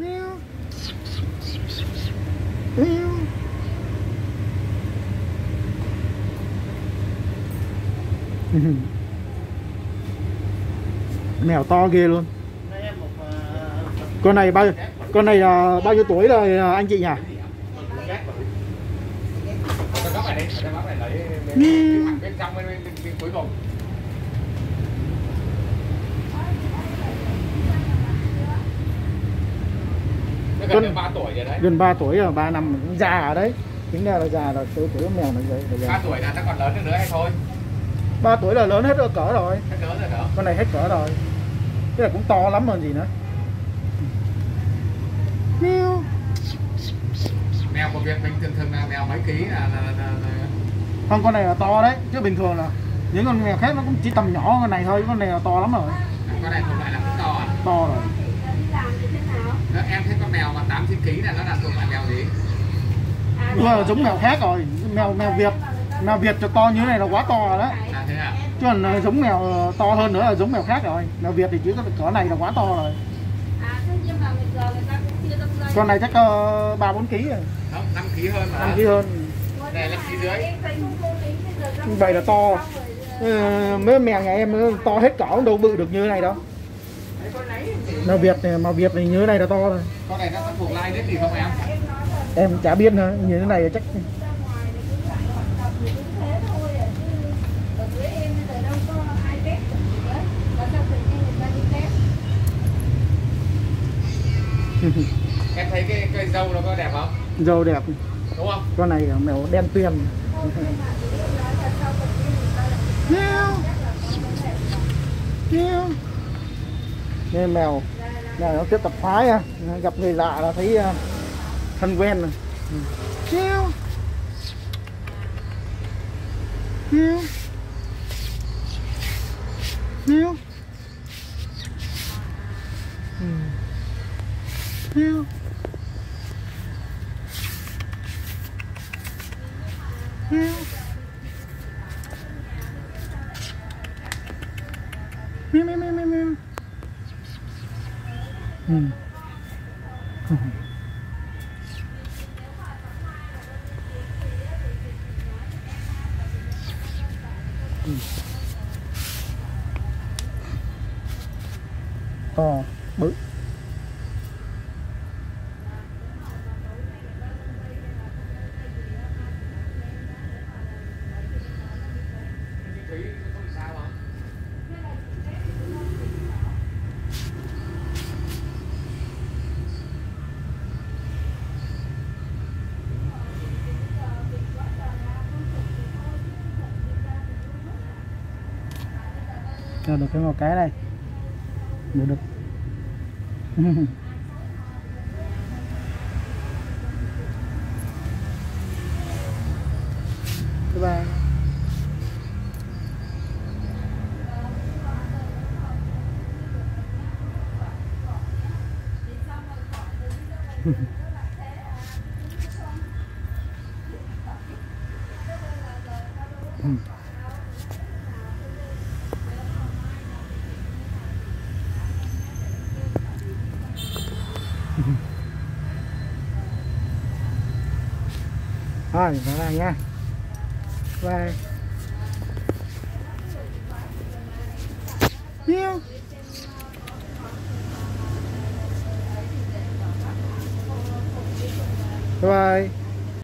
Meow. Meow. mèo to ghê luôn con này bao con này là bao nhiêu tuổi rồi à, anh chị nhỉ Cái gần Con- được 3 tuổi rồi đấy. gần 3 tuổi rồi 3 năm cũng già ở đấy chính ra là già rồi tuổi tuổi mèo này 3 già tuổi là nó còn lớn hơn nữa hay thôi? 3 tuổi là lớn hết rồi cỡ rồi Hết lớn rồi đó. con này hết cỡ rồi cái này cũng to lắm còn gì nữa Meow. Mèo của Việt mình thường thường là mèo mấy ký là, là, là, là không con này là to đấy chứ bình thường là những con mèo khác nó cũng chỉ tầm nhỏ con này thôi con này là to lắm rồi con này thuộc loại là cũng to à? to rồi Đó, em thấy con mèo mà 8 9 kg là nó là thuộc loại mèo gì? nhưng mà giống mèo khác rồi. Mèo mèo việt. Mèo việt cho to như thế này là quá to rồi đó. À thế à? chứ còn ờ, giống mèo to hơn nữa là giống mèo khác rồi. Mèo việt thì chỉ có cỡ này là quá to rồi. Con này chắc uh, ba bốn ký rồi. Không, 5 kg hơn mà. năm ký hơn. Này 5 kg dưới. vậy là to. Ờ, mấy mèo nhà em nó to hết cỡ đâu bự được như thế này đâu mèo việt này mèo việt này như thế này là to rồi Con này nó có thuộc lai biết gì không em? em chả biết nữa như thế này chắc Em thấy cái cây dâu nó có đẹp không? dâu đẹp Đúng không? con này mèo đen tuyền Meow. Meow. Nên mèo mèo nó tiếp tập phái à. gặp người lạ là thấy uh, thân quen rồi Meow. Meow. Meow. Meow. Meow. Meow, meow, meow, meow, meow. Ừ. Ừ. To, bự. Cho được cái một cái này. Được được. Bye bye. Rồi, bye bye nha. Bye. Meow. Bye bye.